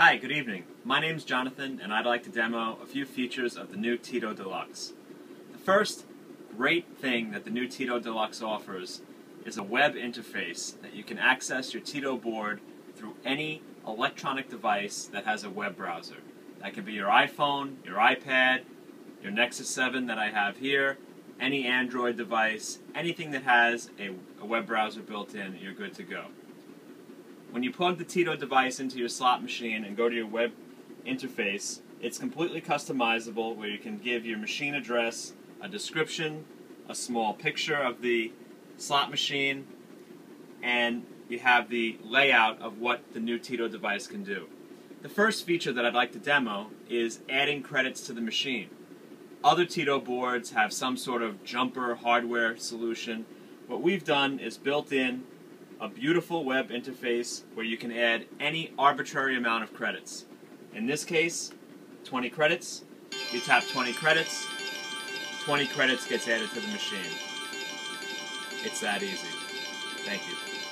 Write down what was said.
Hi, good evening. My name is Jonathan, and I'd like to demo a few features of the new Tito Deluxe. The first great thing that the new Tito Deluxe offers is a web interface that you can access your Tito board through any electronic device that has a web browser. That can be your iPhone, your iPad, your Nexus 7 that I have here, any Android device, anything that has a, a web browser built in, you're good to go. When you plug the Tito device into your slot machine and go to your web interface, it's completely customizable where you can give your machine address, a description, a small picture of the slot machine, and you have the layout of what the new Tito device can do. The first feature that I'd like to demo is adding credits to the machine. Other Tito boards have some sort of jumper hardware solution. What we've done is built in a beautiful web interface where you can add any arbitrary amount of credits. In this case, 20 credits. You tap 20 credits, 20 credits gets added to the machine. It's that easy. Thank you.